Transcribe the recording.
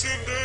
Happy